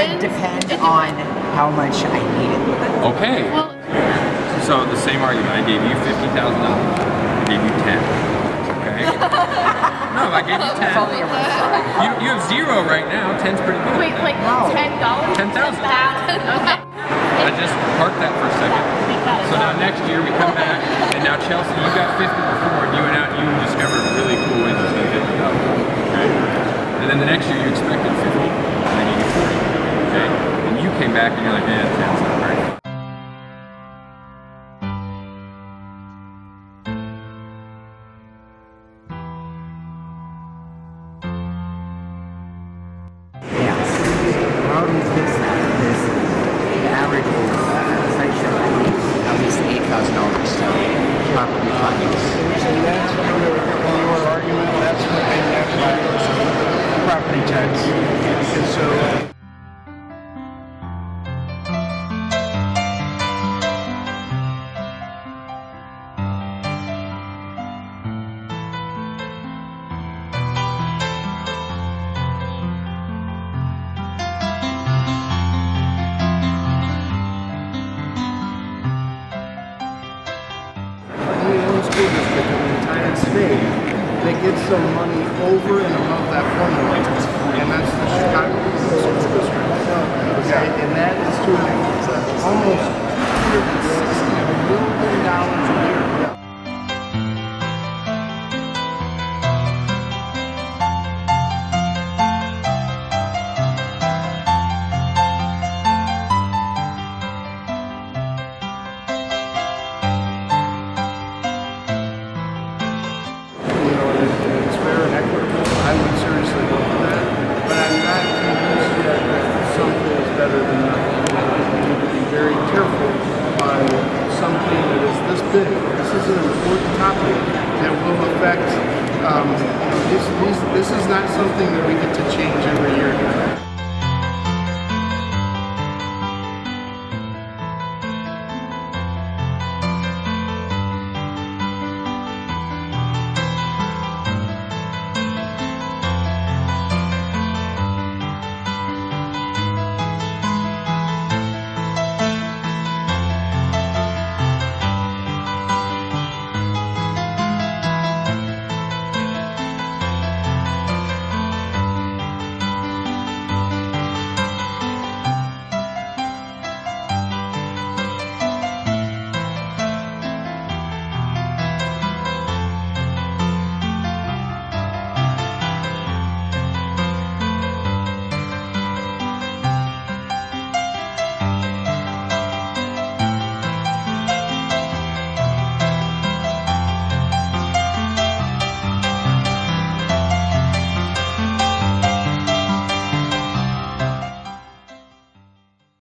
It would depend on how much I need it. Okay. Well, So the same argument. I gave you fifty thousand dollars. I gave you ten. Okay. no, I gave you ten. Only a rough start. You, you have zero right now. Ten's pretty good. wait, like No. ten dollars? Ten thousand. Okay. I just parked that for a second. So now next year we come back, and now Chelsea, you got 50 before, and you went out and you discovered really cool ways to spend 50 dollars. Okay. And then the next year you expected 50, and then you get 40. Came back and you're like, yeah, some money over and above that formula, and that's the Chicago School District. Okay, and that is to almost $160 million than nothing. We need to be very careful by something that is this big. This is an important topic that will affect, um, you know, these, these, this is not something that we get to change every year.